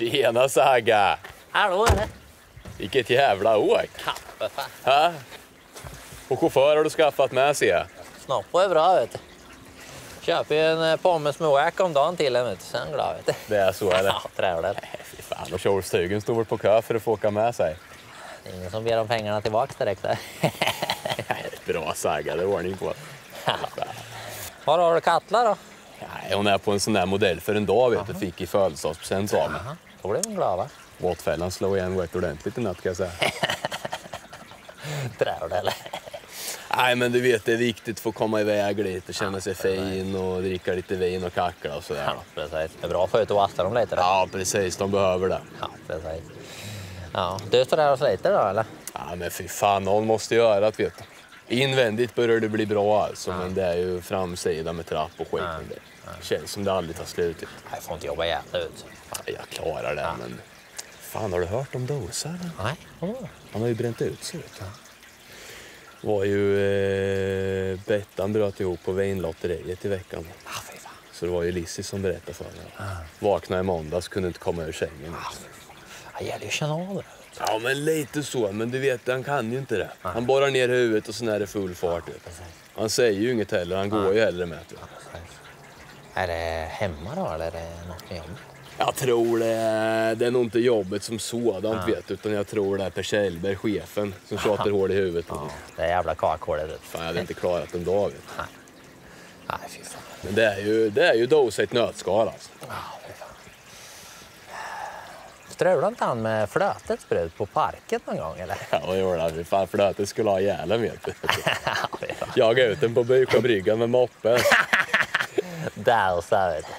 Tjena Saga! Hallå? Vilket jävla åk! Kaffe fan. Ha? Och chaufför har du skaffat med ser jag. Snoppo är bra vet du. Köper ju en eh, pommes med wack om dagen till en vet du. Sen är glad vet du. Det är så eller? Ja, trevligt. Fy fan, och Tjorstugen står väl på kö för att få åka med sig. Det är ingen som ber om pengarna tillbaks direkt där. Bra Saga, det är ordning på. Var har du Katla då? Nej, hon är på en sån där modell för en dag vet du, fick i födelsedagspresent av mig. Då blev hon glad va? Båtfällan slog igen rätt ordentligt i natt kan jag säga. Trevligt eller? Nej men du vet det är viktigt att få komma iväg lite, känna sig fin och dricka lite vin och kackla och sådär. Ja, precis. Det är bra att få ut och vassa dem lite då. Ja precis, de behöver det. Ja, precis. Ja, du står där och sliter då eller? Ja men fy fan, någon måste göra det vet du. Invändigt börjar det bli bra alltså, men det är ju framsidan med trapp och skit. men Det känns som det aldrig tar slut. Jag får inte jobba ihjäl ut. Ja, Jag klarar det, men... Fan, har du hört om Dosa? eller? Nej? Han har ju bränt ut sig. du. var ju... Eh, Bettan bröt ihop på vinlotteriet i veckan. Ah, fy fan. Så det var ju Lissi som berättade för mig. Vaknade i måndags, kunde inte komma ur sängen. Det gäller ju att känna av det. Ja, men lite så. Men du vet, han kan ju inte det. Han borrar ner huvudet och sen är det full fart. Han säger ju inget heller, han går ju hellre med. Är det hemma då eller är det något med jobb? Jag tror det är, det är nog inte jobbet som sådant vet utan jag tror det är Per Kjellberg, chefen, som tjatar hål i huvudet på. Ja, det är jävla kakhålet. Fan, jag hade inte klarat en dag. Vet. du. Nej, fy fan. Men det är ju, det är ju Dosa i ett nötskal alltså. Ja. Strulade inte han med flötet förut på parken någon gång eller? Ja, vad gjorde han? Fy Fan, för att det skulle ha ihjäl vet du. Jaga ut den på Buka bryggan med moppen. Där så vet du.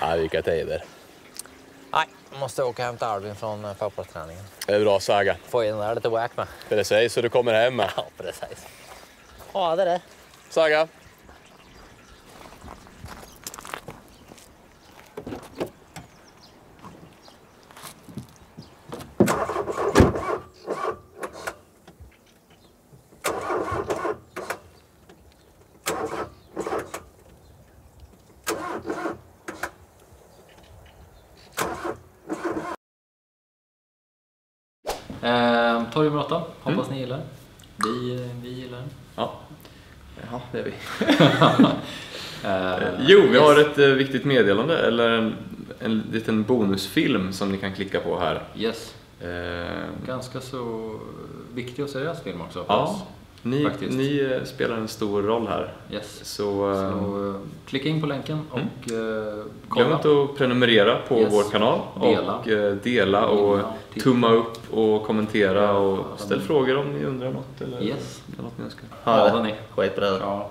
Ja, vilka tider. Nej, måste åka och hämta Albin från eh, fotbollsträningen. Det är bra Saga. Få in där lite wack med. Precis, så du kommer hem med. Ja, precis. Ja, det är det. Saga. Eh, Torg nummer åtta, hoppas ni gillar. Vi, vi gillar den. Ja, ja det är vi. Eh, Jo, vi har yes. ett eh, viktigt meddelande, eller en, en liten bonusfilm som ni kan klicka på här. Yes. Eh, Ganska så viktig och seriös film också ja, oss. Ni, faktiskt. ni eh, spelar en stor roll här. Yes. Så, Så eh, klicka in på länken och eh, glöm kolla. inte att prenumerera på Yes. vår kanal Dela. och dela och Ja, titta. tumma upp och kommentera och ställ frågor om ni undrar något eller Yes. något ni önskar. Ja, hörni. Skitbra. Ja.